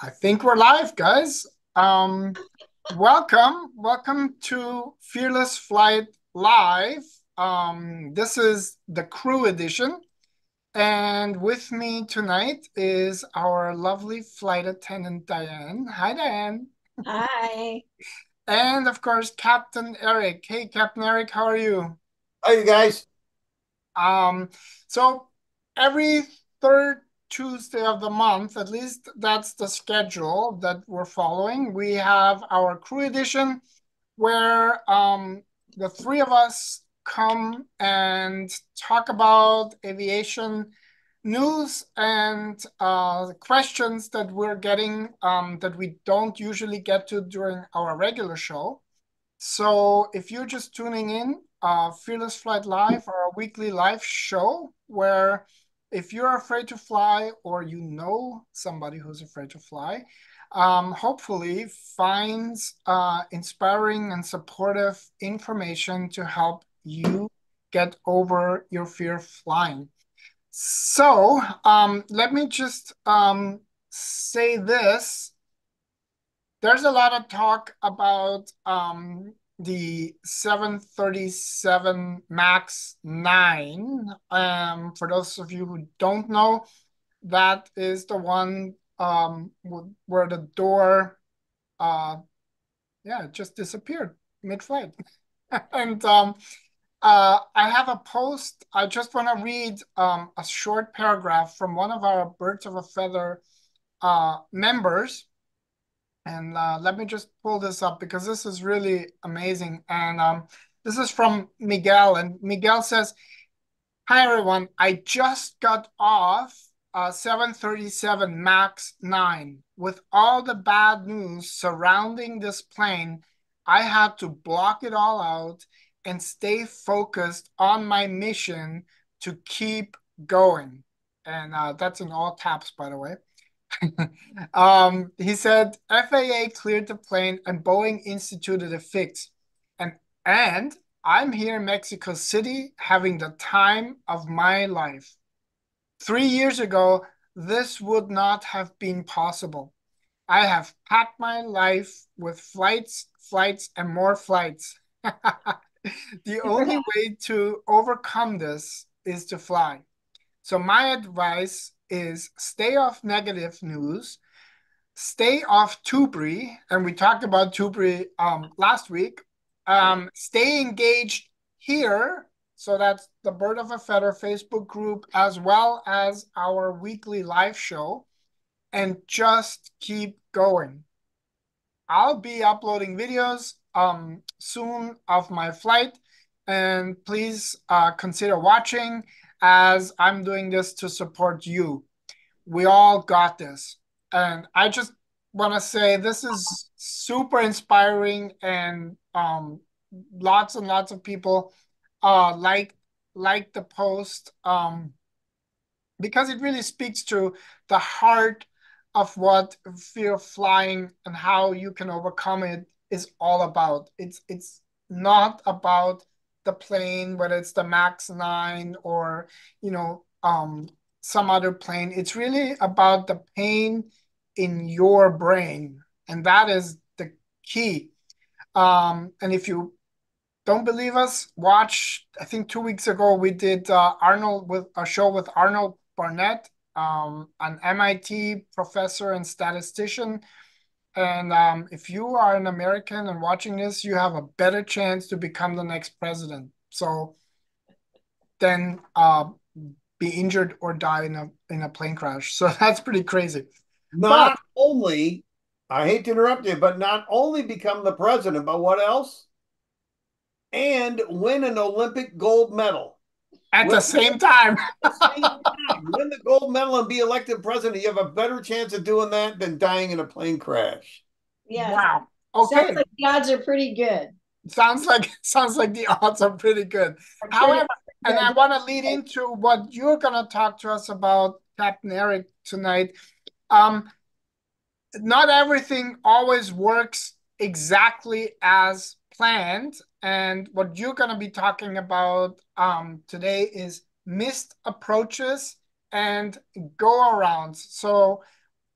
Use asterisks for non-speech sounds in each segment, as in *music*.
I think we're live, guys. Um, welcome, welcome to Fearless Flight Live. Um, this is the crew edition, and with me tonight is our lovely flight attendant Diane. Hi, Diane. Hi. And of course, Captain Eric. Hey, Captain Eric, how are you? Hi, you guys. Um, so every third Tuesday of the month, at least that's the schedule that we're following. We have our crew edition where um, the three of us come and talk about aviation news and uh, questions that we're getting um, that we don't usually get to during our regular show. So if you're just tuning in, uh, Fearless Flight Live, our weekly live show where if you're afraid to fly or you know somebody who's afraid to fly, um, hopefully finds uh, inspiring and supportive information to help you get over your fear of flying. So um, let me just um, say this. There's a lot of talk about um, the 737 MAX 9. Um, for those of you who don't know, that is the one um, where the door, uh, yeah, just disappeared mid-flight. *laughs* and um, uh, I have a post. I just want to read um, a short paragraph from one of our Birds of a Feather uh, members and uh, let me just pull this up because this is really amazing. And um, this is from Miguel. And Miguel says, Hi, everyone. I just got off uh, 737 MAX 9. With all the bad news surrounding this plane, I had to block it all out and stay focused on my mission to keep going. And uh, that's in all caps, by the way. Um, he said FAA cleared the plane and Boeing instituted a fix. And and I'm here in Mexico City having the time of my life. Three years ago, this would not have been possible. I have packed my life with flights, flights, and more flights. *laughs* the only *laughs* way to overcome this is to fly. So my advice is stay off negative news, stay off Tubry, and we talked about Tubry um, last week. Um, stay engaged here. So that's the Bird of a Feather Facebook group, as well as our weekly live show, and just keep going. I'll be uploading videos um, soon of my flight, and please uh, consider watching as I'm doing this to support you. We all got this. And I just want to say this is super inspiring and um, lots and lots of people uh, like like the post um, because it really speaks to the heart of what fear of flying and how you can overcome it is all about. It's it's not about the plane, whether it's the Max 9 or, you know, um, some other plane. It's really about the pain in your brain. And that is the key. Um, and if you don't believe us, watch, I think two weeks ago, we did uh, Arnold with a show with Arnold Barnett, um, an MIT professor and statistician and um, if you are an American and watching this, you have a better chance to become the next president. So then uh, be injured or die in a in a plane crash. *laughs* So that's pretty crazy. Not but, only, I hate to interrupt you, but not only become the president, but what else? And win an Olympic gold medal. At the same time. Win the gold medal and be elected president. You have a better chance of doing that than dying in a plane crash. Yeah. Wow. Okay. Sounds like the odds are pretty good. Sounds like *laughs* sounds like the odds are pretty good. Pretty However, good. and I want to lead into what you're gonna talk to us about, Captain Eric, tonight. Um, not everything always works exactly as planned. And what you're going to be talking about um, today is missed approaches and go arounds. So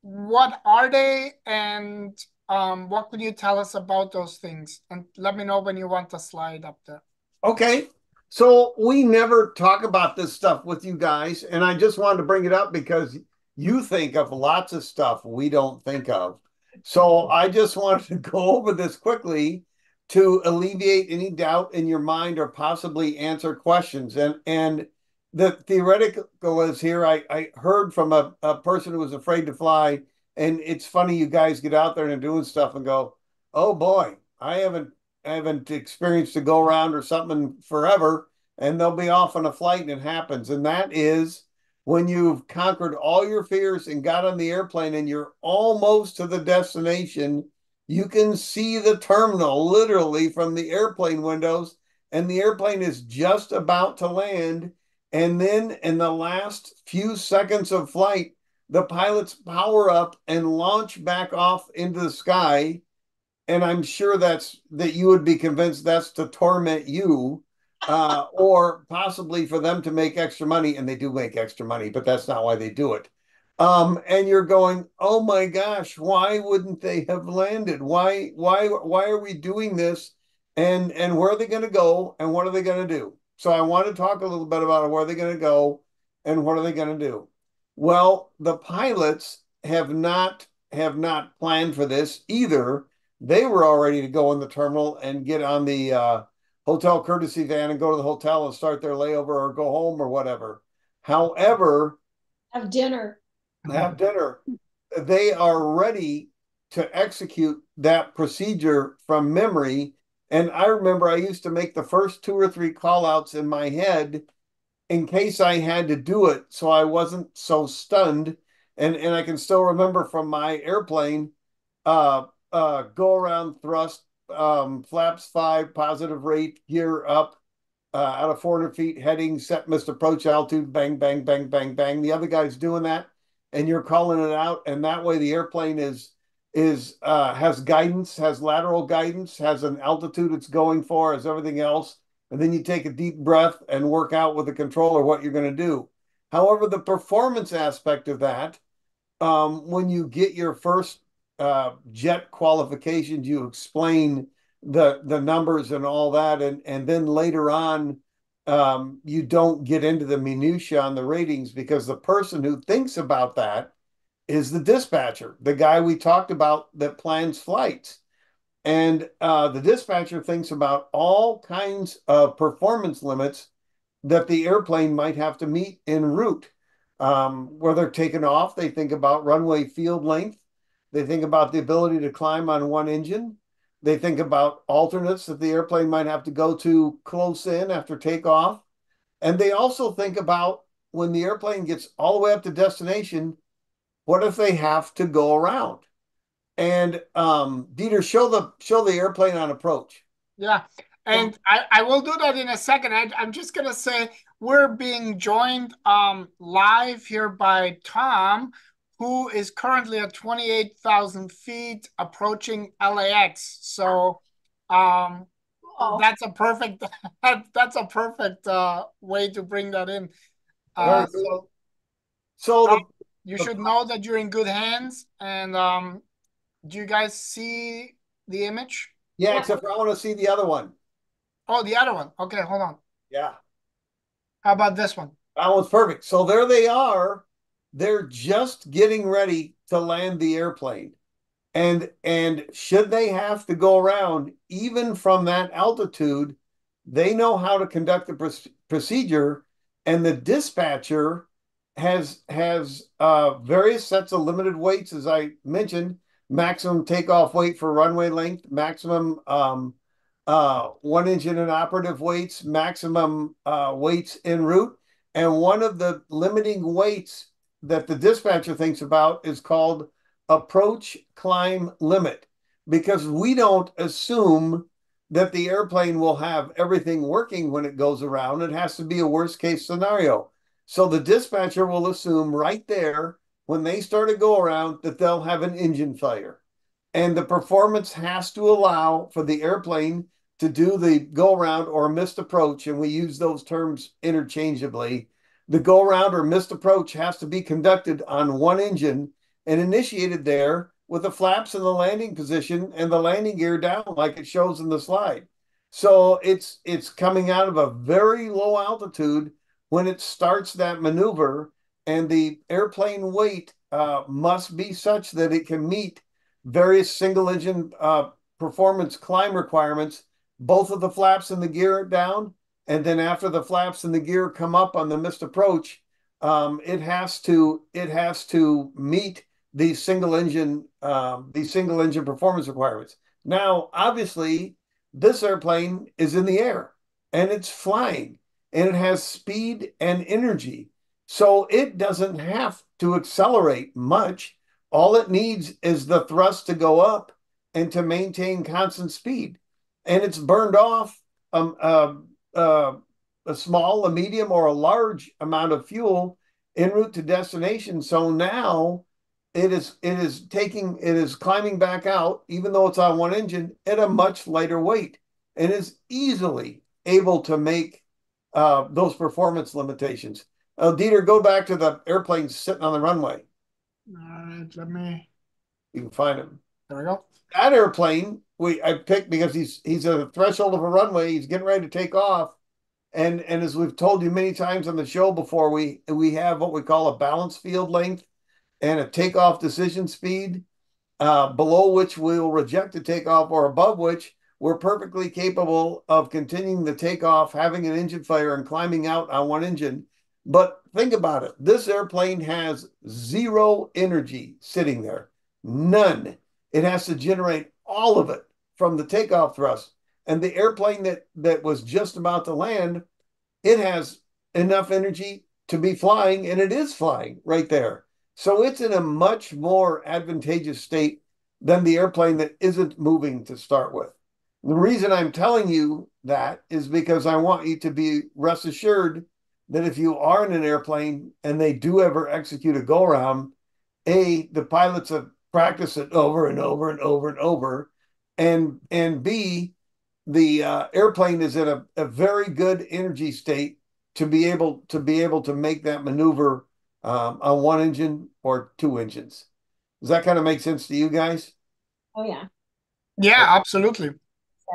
what are they and um, what can you tell us about those things? And let me know when you want the slide up there. Okay. So we never talk about this stuff with you guys, and I just wanted to bring it up because you think of lots of stuff we don't think of. So I just wanted to go over this quickly to alleviate any doubt in your mind or possibly answer questions. And and the theoretical is here. I, I heard from a, a person who was afraid to fly, and it's funny you guys get out there and doing stuff and go, oh boy, I haven't I haven't experienced a go around or something forever, and they'll be off on a flight and it happens. And that is when you've conquered all your fears and got on the airplane and you're almost to the destination, you can see the terminal literally from the airplane windows, and the airplane is just about to land. And then in the last few seconds of flight, the pilots power up and launch back off into the sky. And I'm sure that's that you would be convinced that's to torment you uh, or possibly for them to make extra money, and they do make extra money, but that's not why they do it. Um, and you're going, oh my gosh, why wouldn't they have landed? Why, why, why are we doing this? And and where are they going to go? And what are they going to do? So I want to talk a little bit about where they're going to go and what are they going to do. Well, the pilots have not have not planned for this either. They were all ready to go in the terminal and get on the uh, hotel courtesy van and go to the hotel and start their layover or go home or whatever. However, have dinner. Have dinner. They are ready to execute that procedure from memory. And I remember I used to make the first two or three call outs in my head in case I had to do it so I wasn't so stunned. And, and I can still remember from my airplane uh, uh, go around thrust um, flaps five, positive rate, gear up, uh, out of 400 feet, heading, set, missed approach altitude, bang, bang, bang, bang, bang. The other guy's doing that, and you're calling it out, and that way the airplane is is uh, has guidance, has lateral guidance, has an altitude it's going for, has everything else, and then you take a deep breath and work out with the controller what you're going to do. However, the performance aspect of that, um, when you get your first uh, jet qualifications, you explain the the numbers and all that, and and then later on, um, you don't get into the minutia on the ratings because the person who thinks about that is the dispatcher, the guy we talked about that plans flights. And uh, the dispatcher thinks about all kinds of performance limits that the airplane might have to meet en route. Um, where they're taken off, they think about runway field length. They think about the ability to climb on one engine. They think about alternates that the airplane might have to go to close in after takeoff. And they also think about when the airplane gets all the way up to destination, what if they have to go around? And um, Dieter, show the show the airplane on approach. Yeah, and I, I will do that in a second. I, I'm just gonna say we're being joined um, live here by Tom, who is currently at 28,000 feet approaching LAX. So um, oh. that's a perfect *laughs* that's a perfect uh, way to bring that in. Uh, so so the, you the, should know that you're in good hands. And um, do you guys see the image? Yeah, except for I want to see the other one. Oh, the other one. Okay, hold on. Yeah. How about this one? That one's perfect. So there they are they're just getting ready to land the airplane. And and should they have to go around even from that altitude, they know how to conduct the procedure and the dispatcher has has uh, various sets of limited weights as I mentioned, maximum takeoff weight for runway length, maximum um, uh, one engine and operative weights, maximum uh, weights en route, and one of the limiting weights that the dispatcher thinks about is called approach climb limit because we don't assume that the airplane will have everything working when it goes around. It has to be a worst case scenario. So the dispatcher will assume right there when they start to go around that they'll have an engine failure. And the performance has to allow for the airplane to do the go around or missed approach. And we use those terms interchangeably the go around or missed approach has to be conducted on one engine and initiated there with the flaps in the landing position and the landing gear down like it shows in the slide. So it's it's coming out of a very low altitude when it starts that maneuver, and the airplane weight uh, must be such that it can meet various single engine uh, performance climb requirements, both of the flaps and the gear down, and then after the flaps and the gear come up on the missed approach, um, it has to it has to meet these single engine um, these single engine performance requirements. Now, obviously, this airplane is in the air and it's flying and it has speed and energy, so it doesn't have to accelerate much. All it needs is the thrust to go up and to maintain constant speed, and it's burned off um, uh, uh, a small, a medium, or a large amount of fuel en route to destination. So now it is it is taking it is climbing back out, even though it's on one engine, at a much lighter weight, and is easily able to make uh, those performance limitations. Uh, Dieter, go back to the airplane sitting on the runway. All right, let me. You can find him. There we go. That airplane we I picked because he's he's at the threshold of a runway. He's getting ready to take off, and and as we've told you many times on the show before, we we have what we call a balance field length and a takeoff decision speed, uh, below which we will reject the takeoff or above which we're perfectly capable of continuing the takeoff, having an engine fire, and climbing out on one engine. But think about it this airplane has zero energy sitting there, none. It has to generate all of it from the takeoff thrust. And the airplane that, that was just about to land, it has enough energy to be flying, and it is flying right there. So it's in a much more advantageous state than the airplane that isn't moving to start with. The reason I'm telling you that is because I want you to be rest assured that if you are in an airplane and they do ever execute a go around, A, the pilots have practiced it over and over and over and over. And and B, the uh, airplane is in a, a very good energy state to be able to be able to make that maneuver um, on one engine or two engines. Does that kind of make sense to you guys? Oh yeah. Yeah, absolutely.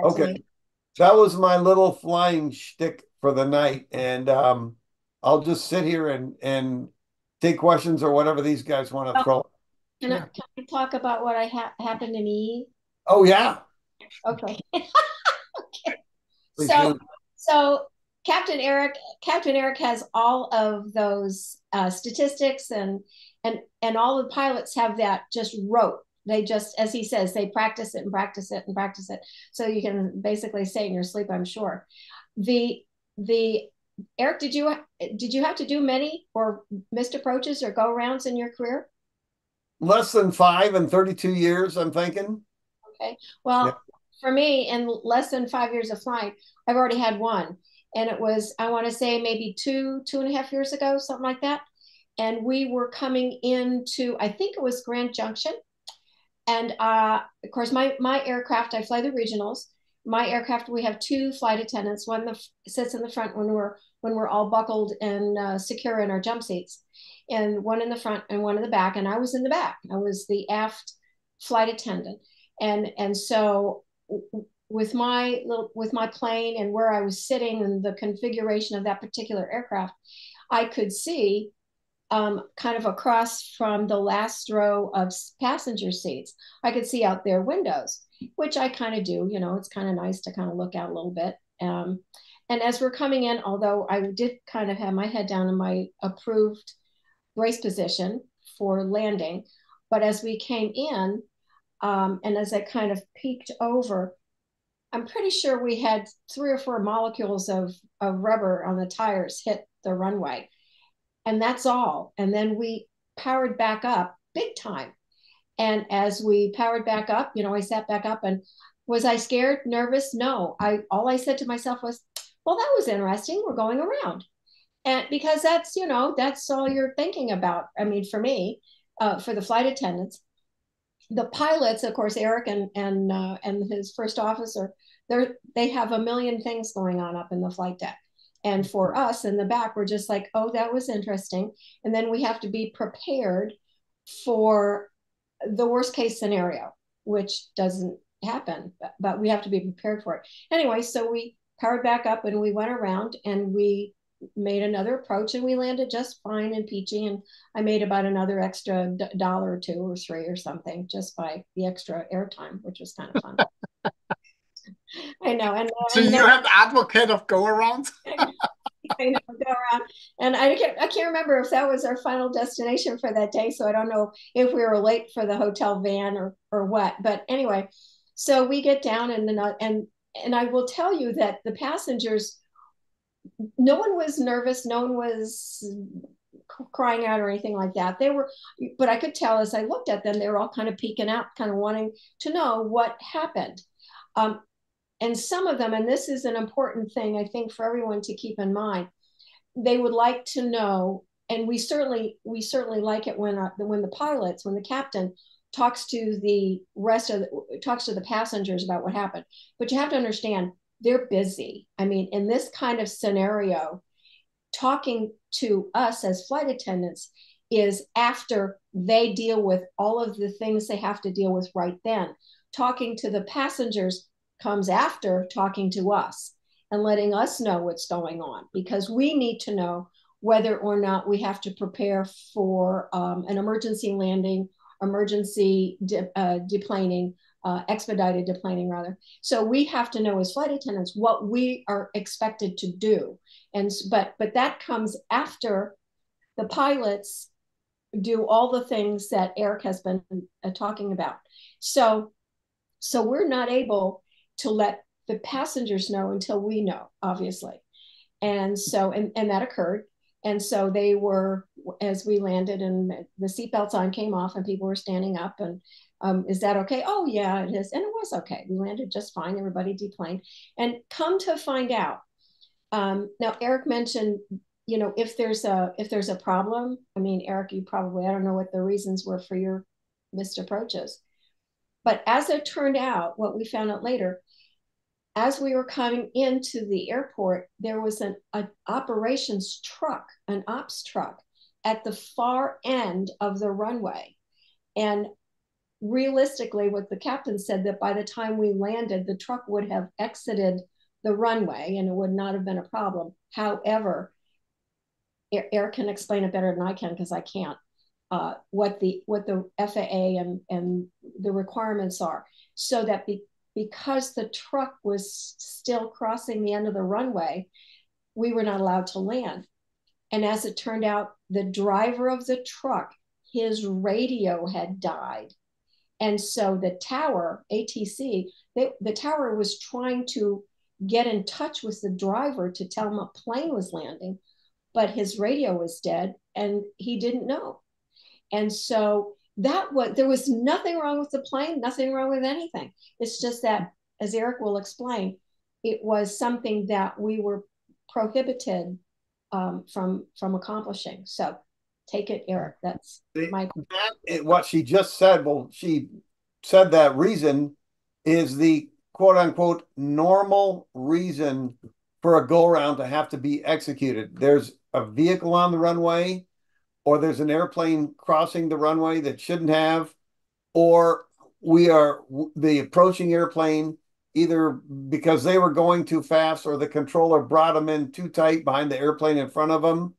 Okay. That was my little flying shtick for the night. And um, I'll just sit here and, and take questions or whatever these guys want to oh, throw. Can, yeah. I, can I talk about what I ha- happened to E? Oh, yeah. Okay. *laughs* okay. so, so Captain Eric, Captain Eric has all of those uh, statistics and and and all the pilots have that just rote. They just, as he says, they practice it and practice it and practice it. So you can basically say in your sleep, I'm sure. The the Eric, did you did you have to do many or missed approaches or go rounds in your career? Less than five in 32 years, I'm thinking. Okay. Well, yeah. for me, in less than five years of flying, I've already had one. And it was i want to say maybe two two and a half years ago something like that. And we were coming into i think it was grand junction. And uh, of course my my aircraft i fly the regionals. My aircraft we have two flight attendants one that sits in the front when we're when we're all buckled and uh, secure in our jump seats and one in the front and one in the back. And i was in the back. I was the aft flight attendant and and so with my little with my plane and where I was sitting and the configuration of that particular aircraft, I could see um, kind of across from the last row of passenger seats. I could see out their windows, which I kind of do. You know, it's kind of nice to kind of look out a little bit. Um, and as we're coming in, although I did kind of have my head down in my approved brace position for landing, but as we came in, um, and as I kind of peeked over, I'm pretty sure we had three or four molecules of, of rubber on the tires hit the runway. And that's all. And then we powered back up big time. And as we powered back up, you know, I sat back up and was I scared, nervous? No. I all I said to myself was, well, that was interesting. We're going around. And because that's, you know, that's all you're thinking about. I mean, for me, uh, for the flight attendants, the pilots, of course, Eric and and uh, and his first officer, they they have a million things going on up in the flight deck. And for us in the back, we're just like, oh, that was interesting. And then we have to be prepared for the worst case scenario, which doesn't happen, but, but we have to be prepared for it. Anyway, so we powered back up and we went around and we made another approach and we landed just fine in Peachy. And I made about another extra d- dollar or two or three or something just by the extra airtime, which was kind of fun. *laughs* I know. And so and you have the advocate of go around. *laughs* I know, go around. And I can't, I can't remember if that was our final destination for that day. So I don't know if we were late for the hotel van or or what. But anyway, so we get down and then and and I will tell you that the passengers, no one was nervous, no one was crying out or anything like that. They were, but I could tell as I looked at them, they were all kind of peeking out, kind of wanting to know what happened. Um, and some of them, and this is an important thing I think for everyone to keep in mind, they would like to know, and we certainly we certainly like it when uh, when the pilots, when the captain talks to the rest of the, talks to the passengers about what happened. But you have to understand they're busy. I mean, in this kind of scenario, talking to us as flight attendants is after they deal with all of the things they have to deal with right then. Talking to the passengers comes after talking to us and letting us know what's going on because we need to know whether or not we have to prepare for um, an emergency landing emergency de- uh, deplaning, uh, expedited planning rather. So we have to know as flight attendants what we are expected to do, and but but that comes after the pilots do all the things that Eric has been uh, talking about. So so we're not able to let the passengers know until we know, obviously. And so and and that occurred and so they were, as we landed and the seatbelts on came off and people were standing up and um, is that okay? Oh yeah, it is. And it was okay. We landed just fine. Everybody deplaned. And come to find out, um, now Eric mentioned, you know, if there's a if there's a problem. I mean, Eric, you probably I don't know what the reasons were for your missed approaches, but as it turned out, what we found out later, as we were coming into the airport, there was an operations truck, an ops truck at the far end of the runway. And realistically, what the captain said that by the time we landed, the truck would have exited the runway and it would not have been a problem. However, Eric can explain it better than I can because I can't. Uh, what the what the FAA and and the requirements are, so that be, because the truck was still crossing the end of the runway, we were not allowed to land. And as it turned out, the driver of the truck, his radio had died. And so the tower, ATC, they, the tower was trying to get in touch with the driver to tell him a plane was landing, but his radio was dead and he didn't know. And so that was there was nothing wrong with the plane, nothing wrong with anything. It's just that, as Eric will explain, it was something that we were prohibited um, from from accomplishing. So take it, Eric. That's my that, what she just said. Well, she said that reason is the quote unquote normal reason for a go around to have to be executed. There's a vehicle on the runway or there's an airplane crossing the runway that shouldn't have, or we are the approaching airplane either because they were going too fast or the controller brought them in too tight behind the airplane in front of them.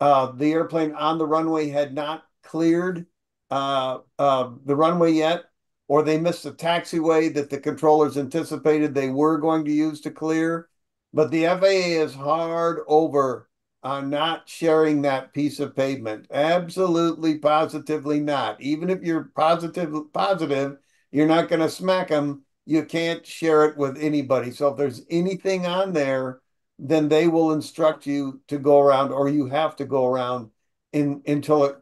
Uh, the airplane on the runway had not cleared uh, uh, the runway yet, or they missed the taxiway that the controllers anticipated they were going to use to clear. But the FAA is hard over on not sharing that piece of pavement. Absolutely, positively not. Even if you're positive, positive, you're not going to smack them. You can't share it with anybody. So if there's anything on there, then they will instruct you to go around, or you have to go around in until it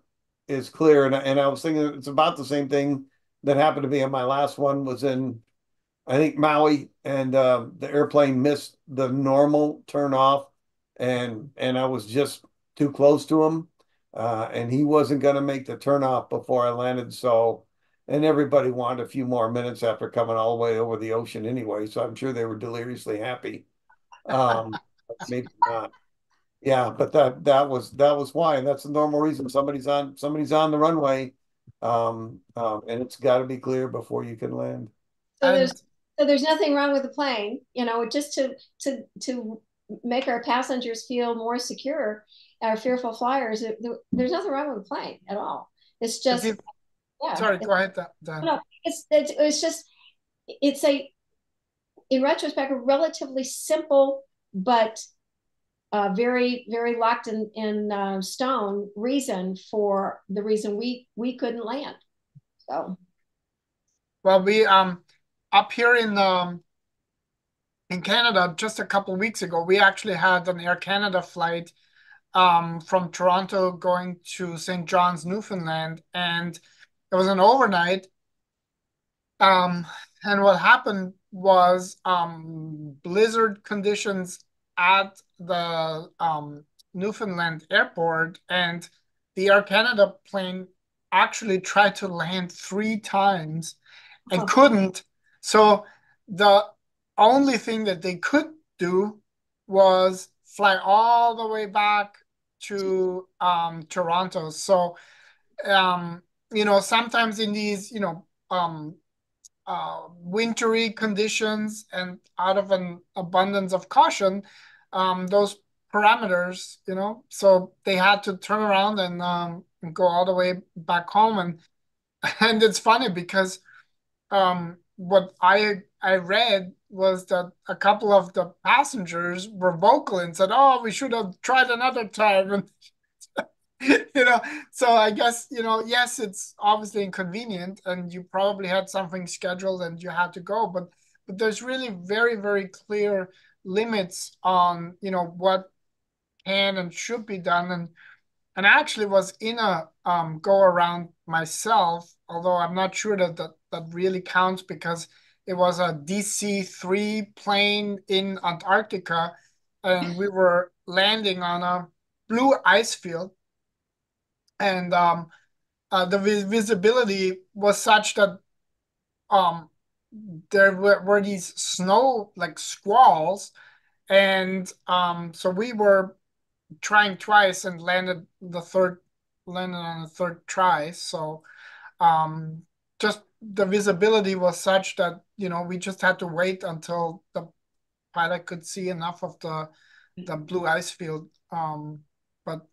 is clear. And, and I was thinking it's about the same thing that happened to me on my last one was in, I think Maui, and uh, the airplane missed the normal turn off and and I was just too close to him, uh, and he wasn't going to make the turnoff before I landed. So, and everybody wanted a few more minutes after coming all the way over the ocean anyway. So I'm sure they were deliriously happy. Um, maybe not. Yeah, but that that was that was why, and that's the normal reason somebody's on somebody's on the runway. um, um, and it's got to be clear before you can land. So there's so there's nothing wrong with the plane, you know, just to to to make our passengers feel more secure, our fearful flyers. There's nothing wrong with the plane at all. It's just yeah. Sorry, go ahead. Dan. No, it's, it's it's just it's a in retrospect a relatively simple but uh, very very locked in in uh, stone reason for the reason we we couldn't land. So, well, we um up here in um in Canada just a couple weeks ago, we actually had an Air Canada flight um from Toronto going to St. John's, Newfoundland, and it was an overnight. Um, and what happened was um blizzard conditions at the um, Newfoundland airport, and the Air Canada plane actually tried to land three times and oh. couldn't. So the only thing that they could do was fly all the way back to um, Toronto. So, um, you know, sometimes in these, you know, um, uh, wintry conditions and out of an abundance of caution, um, those parameters, you know, so they had to turn around and, um, go all the way back home. And, *laughs* and it's funny because um, what I I read was that a couple of the passengers were vocal and said, "Oh, we should have tried another time." *laughs* And you know, so I guess you know, yes, it's obviously inconvenient, and you probably had something scheduled and you had to go, but but there's really very very clear limits on you know what can and should be done. And and I actually was in a um, go around myself although I'm not sure that, that that really counts because it was a DC-3 plane in Antarctica and we *laughs* were landing on a blue ice field. And um, uh, the visibility was such that um, there were, were these snow like squalls and um so we were trying twice and landed the third landed on the third try. So um just the visibility was such that you know we just had to wait until the pilot could see enough of the the blue ice field um but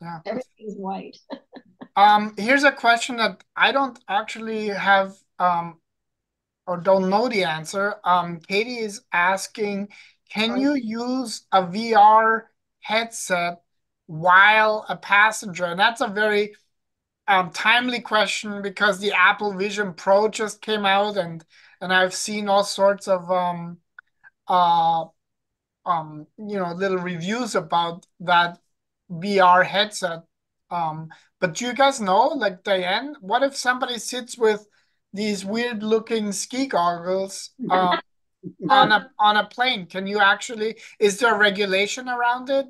yeah. Everything's white. *laughs* Um here's a question that i don't actually have um or don't know the answer. Um, Katie is asking, can you use a VR headset while a passenger? And that's a very um, timely question because the Apple Vision Pro just came out, and and I've seen all sorts of um, uh, um, you know, little reviews about that VR headset. Um, but do you guys know, like Diane, what if somebody sits with these weird looking ski goggles *laughs* *laughs* um, on a on a plane. Can you actually? Is there regulation around it?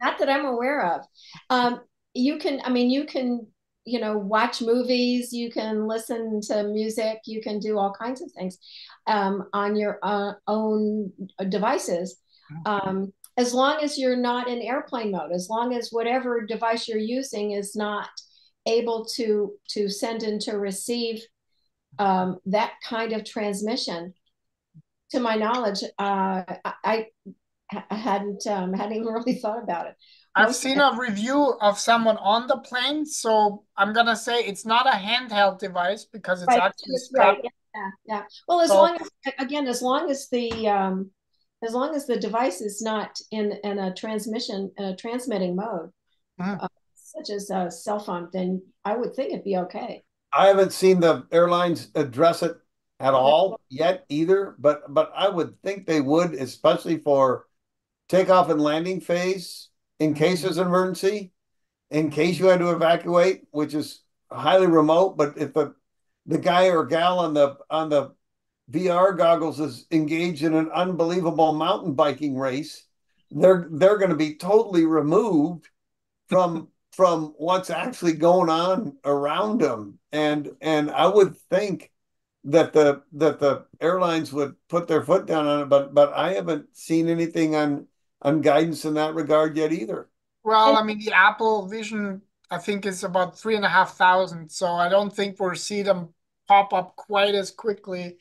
Not that I'm aware of. Um, you can. I mean, you can. You know, watch movies. You can listen to music. You can do all kinds of things um, on your uh, own devices. Um, as long as you're not in airplane mode, as long as whatever device you're using is not able to to send and to receive um, that kind of transmission. To my knowledge, uh, I, I hadn't um, hadn't even *laughs* really thought about it. I've seen a review of someone on the plane, so I'm gonna say it's not a handheld device because it's right. actually strapped. Right. Yeah, yeah. Well, as so, long as again, as long as the um, as long as the device is not in in a transmission in a transmitting mode, mm. uh, such as a cell phone, then I would think it'd be okay. I haven't seen the airlines address it at all yet either, but but I would think they would, especially for takeoff and landing phase, in mm-hmm. case there's an emergency, in case you had to evacuate, which is highly remote. But if the the guy or gal on the on the VR goggles is engaged in an unbelievable mountain biking race, they're they're going to be totally removed from from what's actually going on around them and and i would think that the that the airlines would put their foot down on it but but i haven't seen anything on on guidance in that regard yet either well i mean the apple vision I think is about three and a half thousand. So I don't think we'll see them pop up quite as quickly.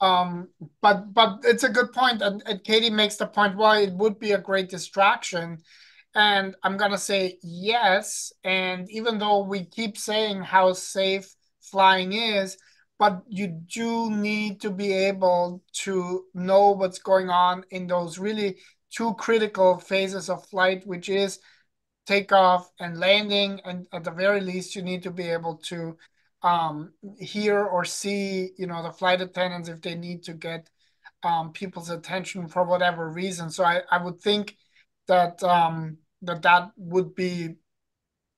um, but but it's a good point, and, and Katie makes the point. Well, it would be a great distraction, and I'm gonna say yes. And even though we keep saying how safe flying is, but you do need to be able to know what's going on in those really two critical phases of flight, which is takeoff and landing. And at the very least, you need to be able to um, hear or see, you know, the flight attendants if they need to get um, people's attention for whatever reason. So I, I would think that um, that that would be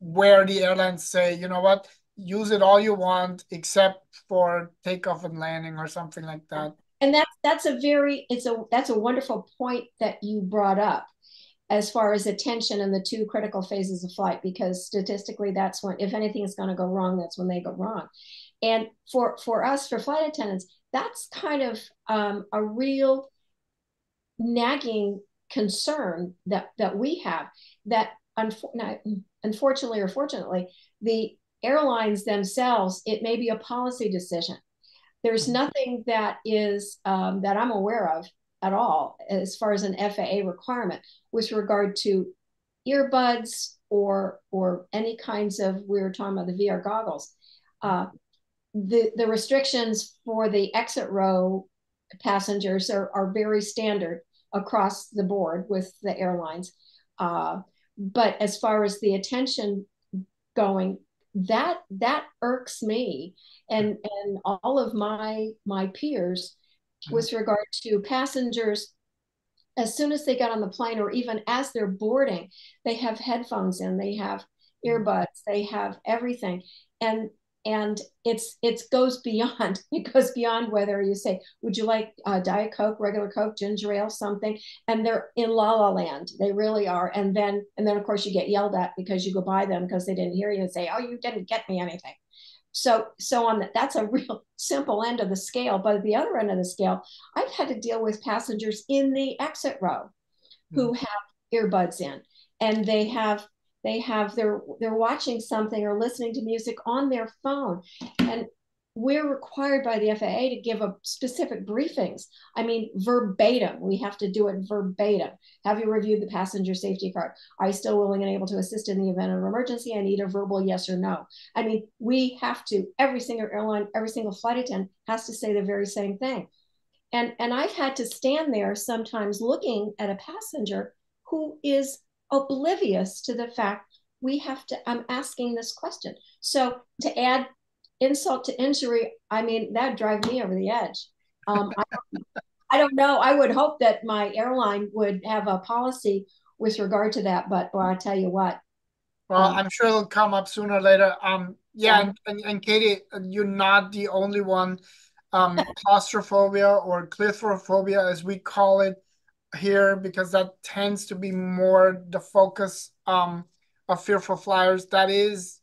where the airlines say, you know what, use it all you want except for takeoff and landing or something like that. And that's that's a very it's a that's a wonderful point that you brought up as far as attention in the two critical phases of flight because statistically that's when if anything is going to go wrong that's when they go wrong and for for us for flight attendants that's kind of um, a real nagging concern that that we have that unfortunately or fortunately the airlines themselves it may be a policy decision. There's nothing that is um, that i'm aware of at all as far as an FAA requirement with regard to earbuds or or any kinds of we were talking about the VR goggles. Uh, the the restrictions for the exit row passengers are, are very standard across the board with the airlines. Uh, but as far as the attention going, that that irks me. And and all of my my peers with regard to passengers as soon as they get on the plane or even as they're boarding they have headphones in they have earbuds they have everything. And and it's it goes beyond *laughs* it goes beyond whether you say would you like uh, diet coke regular coke ginger ale something? And they're in la la land. They really are. And then and then of course you get yelled at because you go by them because they didn't hear you and say oh you didn't get me anything. So so on that that's a real *laughs* simple end of the scale. But at the other end of the scale i've had to deal with passengers in the exit row who mm-hmm. have earbuds in and they have they have they're they're watching something or listening to music on their phone and we're required by the FAA to give a specific briefings. I mean, verbatim. We have to do it verbatim. Have you reviewed the passenger safety card? Are you still willing and able to assist in the event of an emergency? I need a verbal yes or no. I mean, we have to. Every single airline, every single flight attendant has to say the very same thing. And and I've had to stand there sometimes looking at a passenger who is oblivious to the fact we have to. I'm asking this question. So to add insult to injury, I mean, that drive me over the edge. Um, I, don't, I, don't, know. I would hope that my airline would have a policy with regard to that, but well, I tell you what. Well, um, I'm sure it'll come up sooner or later. Um, yeah, and, and, and Katie, you're not the only one. Um, claustrophobia or clithrophobia, as we call it here, because that tends to be more the focus um, of fearful flyers. That is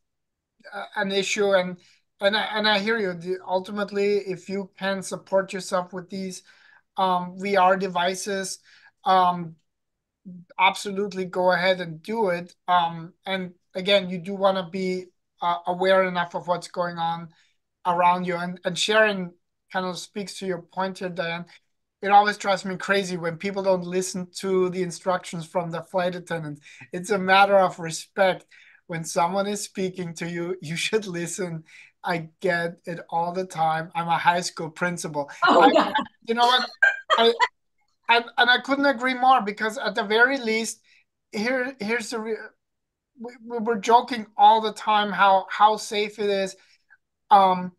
uh, an issue, and and I, and I hear you. The, ultimately, if you can support yourself with these um, VR devices, um, absolutely go ahead and do it. Um, and again, you do want to be uh, aware enough of what's going on around you. And, and Sharon kind of speaks to your point here, Diane. It always drives me crazy when people don't listen to the instructions from the flight attendant. It's a matter of respect. When someone is speaking to you, *laughs* you should listen I get it all the time. I'm a high school principal. Oh, I, *laughs* you know what? I, I, and I couldn't agree more because at the very least, here here's the re- we, we were joking all the time how how safe it is, um,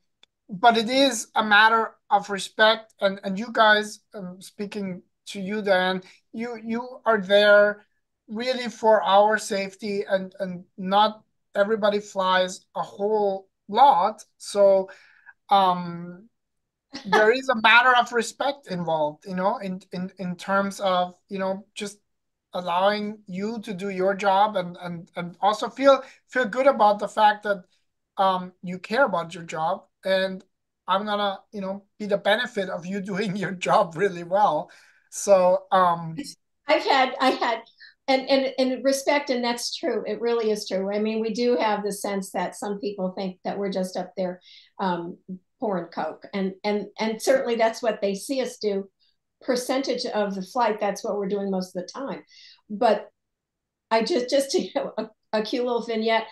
but it is a matter of respect. And and you guys, um, speaking to you, Dan, you you are there really for our safety and and not everybody flies a whole lot. So um, there is a matter of respect involved, you know, in, in, in terms of, you know, just allowing you to do your job and, and, and also feel feel good about the fact that um, you care about your job and I'm gonna, you know, be the benefit of you *laughs* doing your job really well. So um I've had I had and and and respect and that's true. It really is true. I mean we do have the sense that some people think that we're just up there um, pouring coke. And and and certainly that's what they see us do. Percentage of the flight that's what we're doing most of the time. But i just just to *laughs* a, a cute little vignette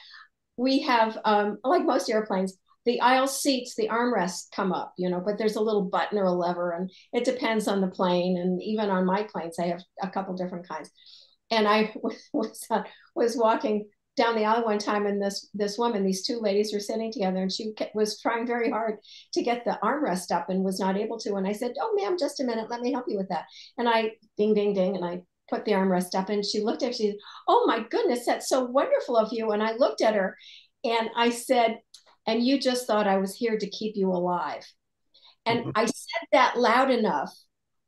we have um, like most airplanes the aisle seats the armrests come up you know but there's a little button or a lever and it depends on the plane and even on my planes i have a couple different kinds and I *laughs* was uh, was walking down the aisle one time, and this this woman, these two ladies were sitting together, and she was trying very hard to get the armrest up and was not able to. And I said, "Oh, ma'am, just a minute, let me help you with that." And I ding ding ding, and I put the armrest up, and she looked at me, she said, "Oh my goodness, that's so wonderful of you." And I looked at her, and I said, "And you just thought I was here to keep you alive." And mm-hmm. I said that loud enough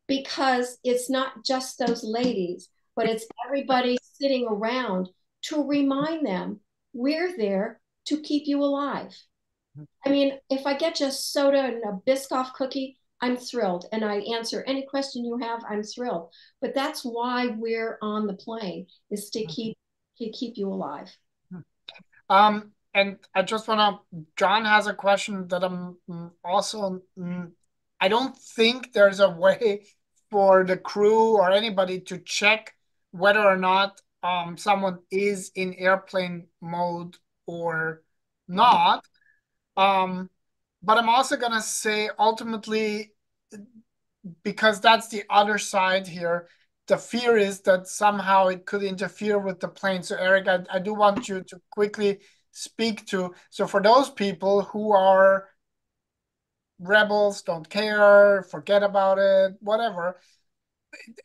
because it's not just those ladies but it's everybody sitting around to remind them we're there to keep you alive. I mean, if I get just soda and a Biscoff cookie, I'm thrilled. And I answer any question you have, I'm thrilled. But that's why we're on the plane is to keep to keep you alive. Um, and I just wanna John has a question that I'm also I don't think there's a way for the crew or anybody to check whether or not um, someone is in airplane mode or not. Um, but I'm also going to say ultimately, because that's the other side here, the fear is that somehow it could interfere with the plane. So, Eric, I, I do want you to quickly speak to. So, for those people who are rebels, don't care, forget about it, whatever,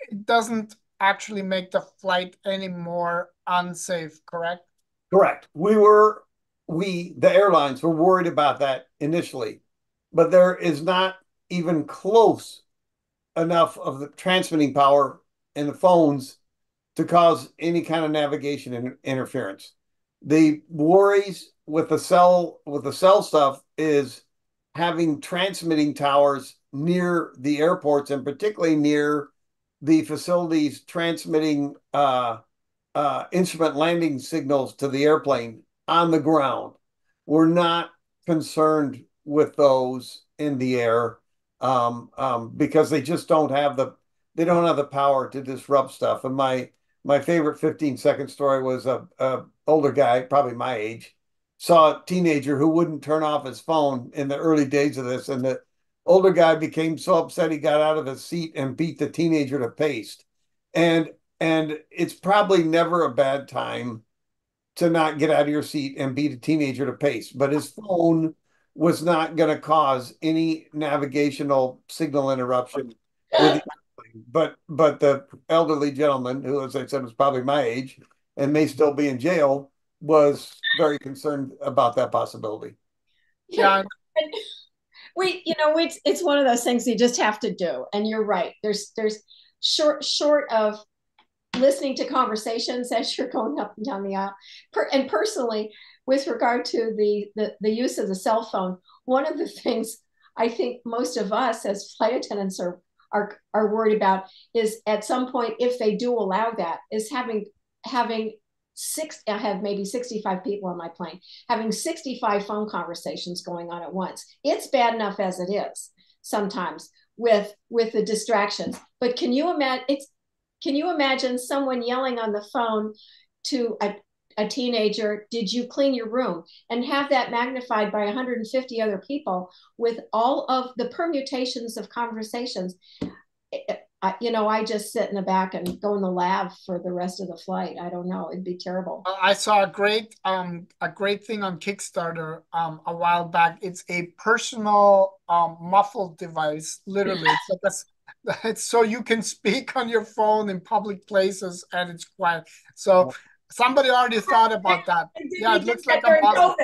it doesn't actually make the flight any more unsafe, correct? Correct. We were, we, the airlines were worried about that initially, but there is not even close enough of the transmitting power in the phones to cause any kind of navigation in, interference. The worries with the cell with the cell stuff is having transmitting towers near the airports and particularly near the facilities transmitting uh, uh, instrument landing signals to the airplane on the ground. We're not concerned with those in the air um, um, because they just don't have the they don't have the power to disrupt stuff. And my my favorite 15 second story was a, a older guy, probably my age, saw a teenager who wouldn't turn off his phone in the early days of this, and the older guy became so upset he got out of his seat and beat the teenager to paste. And and it's probably never a bad time to not get out of your seat and beat a teenager to paste. But his phone was not going to cause any navigational signal interruption. *laughs* but but the elderly gentleman, who as I said was probably my age and may still be in jail, was very concerned about that possibility. Yeah we you know it's it's one of those things you just have to do. And you're right. There's there's short short of listening to conversations *laughs* as you're going up and down the aisle. Per, and personally with regard to the, the the use of the cell phone one of the things i think most of us as flight attendants are are are worried about is at some point if they do allow that is having having six i have maybe 65 people on my plane having 65 phone conversations going on at once. It's bad enough as it is sometimes with with the distractions. But can you imagine it's can you imagine someone yelling on the phone to a, a teenager did you clean your room and have that magnified by 150 other people with all of the permutations of conversations I, you know, I just sit in the back and go in the lab for the rest of the flight. I don't know. It'd be terrible. I saw a great um a great thing on Kickstarter um a while back. It's a personal um muffled device. Literally, it's like a, *laughs* it's so you can speak on your phone in public places and it's quiet. So somebody already thought about that. *laughs* Yeah, it looks like a muzzle.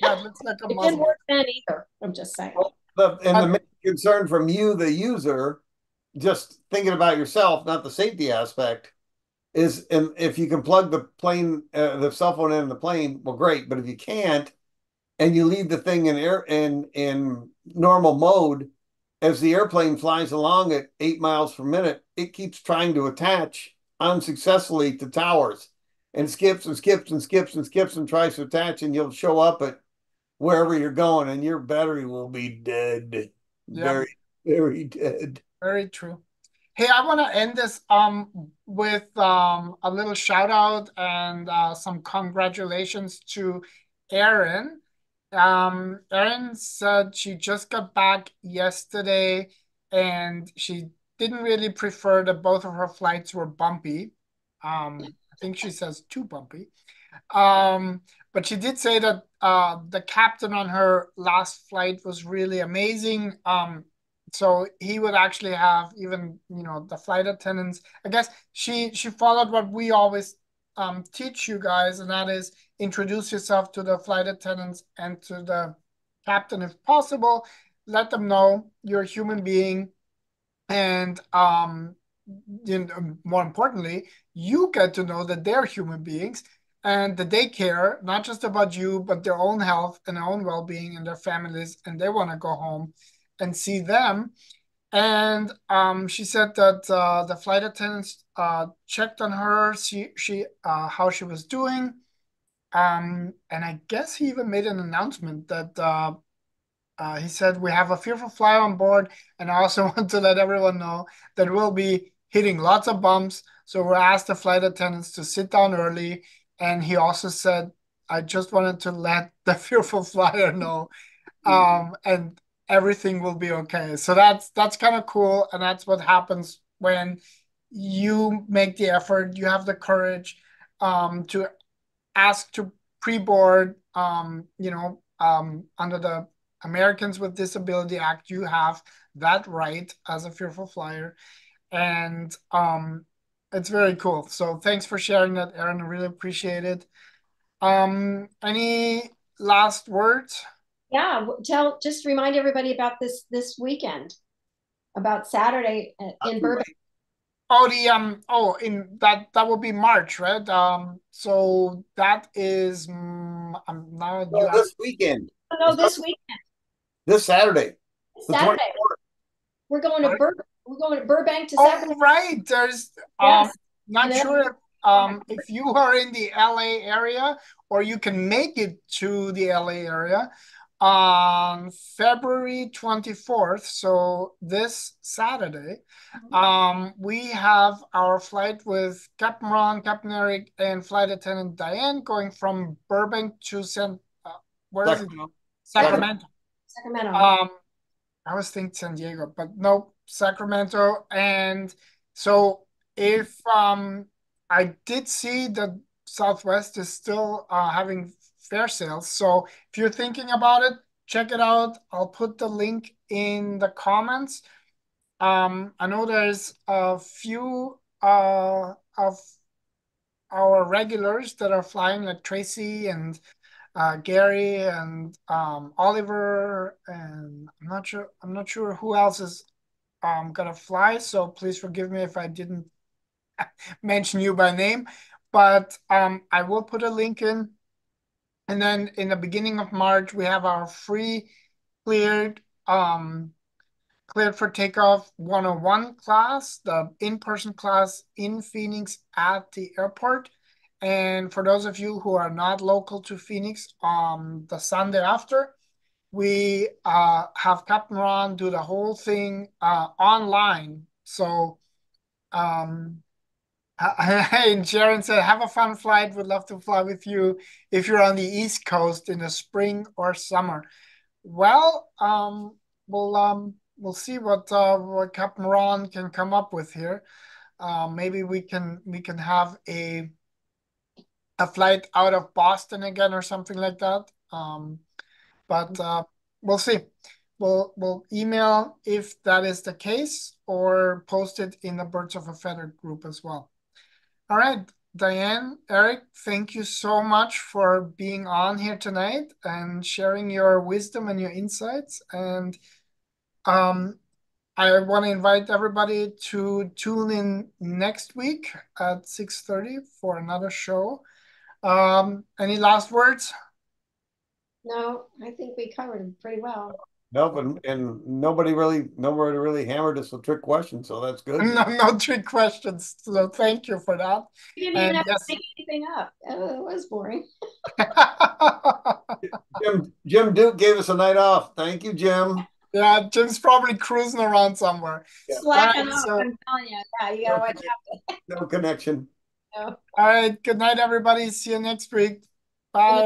Yeah, it looks *laughs* like a muzzle. It didn't work then either. I'm just saying. Well, the, and the main concern from you, the user, just thinking about yourself, not the safety aspect, is and if you can plug the plane, uh, the cell phone in the plane, well, great. But if you can't, and you leave the thing in air in in normal mode, as the airplane flies along at eight miles per minute, it keeps trying to attach unsuccessfully to towers and skips and skips and skips and skips and tries to attach, and you'll show up at wherever you're going, and your battery will be dead. Yeah. Very, very dead. Very true. Hey, I want to end this um with um a little shout out and uh, some congratulations to Erin. Um, Erin said she just got back yesterday and she didn't really prefer that both of her flights were bumpy. Um, think she says too bumpy. Um, but she did say that uh, the captain on her last flight was really amazing. Um, so he would actually have even you know the flight attendants. I guess she she followed what we always um, teach you guys, and that is introduce yourself to the flight attendants and to the captain if possible. Let them know you're a human being, and um, you know, more importantly, you get to know that they're human beings and that they care not just about you, but their own health and their own well being and their families, and they want to go home and see them. And um, she said that uh, the flight attendants uh, checked on her, see she uh, how she was doing, um, and I guess he even made an announcement that uh, he said we have a fearful flyer on board, and I also *laughs* want to let everyone know that we'll be hitting lots of bumps. So we asked the flight attendants to sit down early, and he also said, "I just wanted to let *laughs* the fearful flyer know." *laughs* Um, and everything will be okay. So that's that's kind of cool, and that's what happens when you make the effort, you have the courage um, to ask to pre-board. Um, you know, um, under the Americans with Disability Act, you have that right as a fearful flyer, and um, it's very cool. So thanks for sharing that, Erin. I really appreciate it. Um, any last words? yeah tell just remind everybody about this this weekend about saturday in burbank oh the um oh in that that will be march right um so that is um, i'm now no, this weekend oh, no this weekend this saturday saturday we're going to Bur- we're going to burbank to oh right there's um yes. not sure if um, if you are in the LA area or you can make it to the LA area, on February 24th, so this Saturday, mm-hmm. um, we have our flight with Captain Ron, Captain Eric, and flight attendant Diane going from Burbank to San, uh, where Sac- is it? Sacramento. Sacramento. Um, I was thinking San Diego, but no, Sacramento. And so if um, I did see that Southwest is still uh, having fare sales. So if you're thinking about it, check it out. I'll put the link in the comments. Um, I know there's a few uh, of our regulars that are flying, like Tracy and uh, Gary and um, Oliver, and I'm not sure. I'm not sure who else is um, gonna fly. So please forgive me if I didn't *laughs* mention you by name. But um, I will put a link in and then in the beginning of March, we have our free cleared um, cleared for takeoff 101 class, the in-person class in Phoenix at the airport. And for those of you who are not local to Phoenix, um, the Sunday after, we uh, have Captain Ron do the whole thing uh, online. So um, *laughs* and Sharon said, "Have a fun flight. Would love to fly with you if you're on the East Coast in the spring or summer." Well, um, we'll um, we'll see what uh, what Captain Ron can come up with here. Uh, maybe we can we can have a a flight out of Boston again or something like that. Um, but uh, we'll see. We'll we'll email if that is the case or post it in the Birds of a Feather group as well. All right, Diane, Eric, thank you so much for being on here tonight and sharing your wisdom and your insights. And um, I want to invite everybody to tune in next week at 6.30 for another show. Um, any last words? No, I think we covered them pretty well. No, and, and nobody really, nobody really hammered us with trick questions, so that's good. No, no trick questions. So thank you for that. You didn't even And have yes. to make anything up. Oh, it was boring. *laughs* Jim, Jim Duke gave us a night off. Thank you, Jim. yeah, Jim's probably cruising around somewhere. Yeah. Slacking Alright, off, so- I'm telling you. Yeah, you gotta watch out. No connection. All right. Good night, everybody. See you next week. Bye.